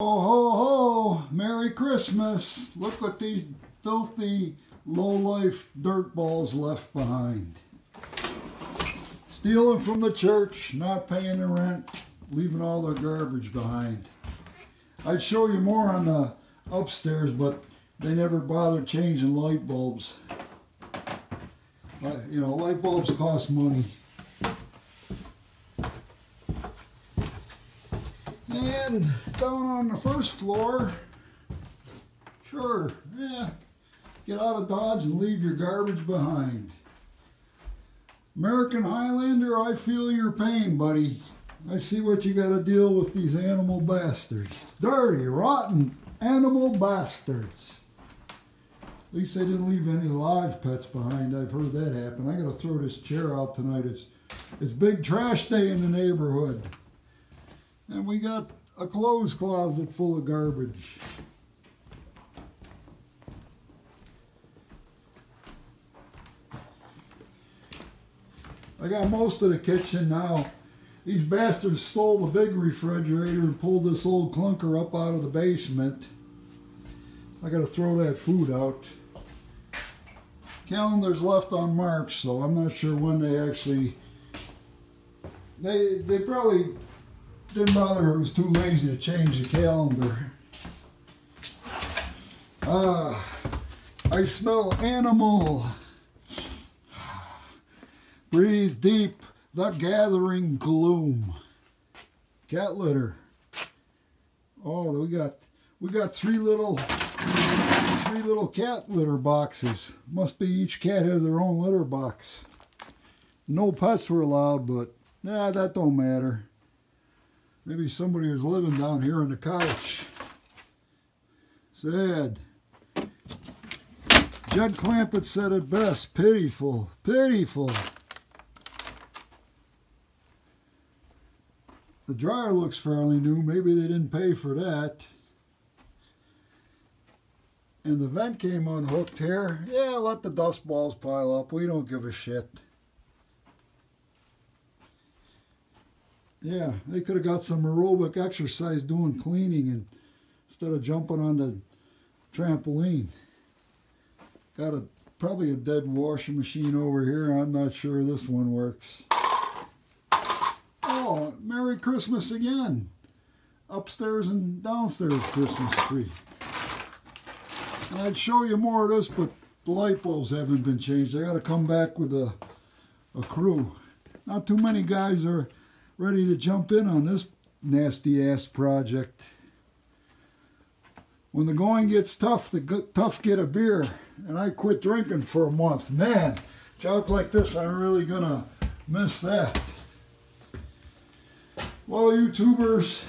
Ho, ho, ho! Merry Christmas! Look what these filthy, low-life dirt balls left behind. Stealing from the church, not paying the rent, leaving all their garbage behind. I'd show you more on the upstairs, but they never bother changing light bulbs. You know, light bulbs cost money. And down on the first floor, sure, yeah, get out of Dodge and leave your garbage behind. American Highlander, I feel your pain, buddy. I see what you got to deal with these animal bastards. Dirty, rotten animal bastards. At least they didn't leave any live pets behind. I've heard that happen. I got to throw this chair out tonight. It's it's big trash day in the neighborhood. And we got a clothes closet full of garbage. I got most of the kitchen now. These bastards stole the big refrigerator and pulled this old clunker up out of the basement. I gotta throw that food out. Calendar's left on March, so I'm not sure when they actually... They, they probably didn't bother, it was too lazy to change the calendar. Ah, I smell animal. Breathe deep the gathering gloom. Cat litter. Oh, we got we got three little three little cat litter boxes. Must be each cat has their own litter box. No pets were allowed, but nah, that don't matter. Maybe somebody was living down here on the couch. Sad. Jed Clampett said it best. Pitiful. Pitiful. The dryer looks fairly new. Maybe they didn't pay for that. And the vent came unhooked here. Yeah, let the dust balls pile up. We don't give a shit. Yeah, they could have got some aerobic exercise doing cleaning and instead of jumping on the trampoline. Got a probably a dead washing machine over here. I'm not sure this one works. Oh, Merry Christmas again. Upstairs and downstairs Christmas tree. And I'd show you more of this, but the light bulbs haven't been changed. I got to come back with a, a crew. Not too many guys are ready to jump in on this nasty ass project. When the going gets tough, the tough get a beer. And I quit drinking for a month. Man, jobs like this, I'm really going to miss that. Well, YouTubers,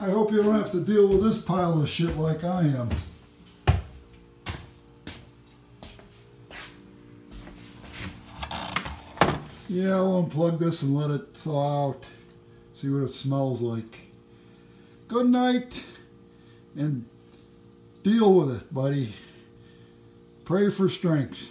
I hope you don't have to deal with this pile of shit like I am. Yeah, I'll unplug this and let it thaw out. See what it smells like. Good night and deal with it, buddy. Pray for strength.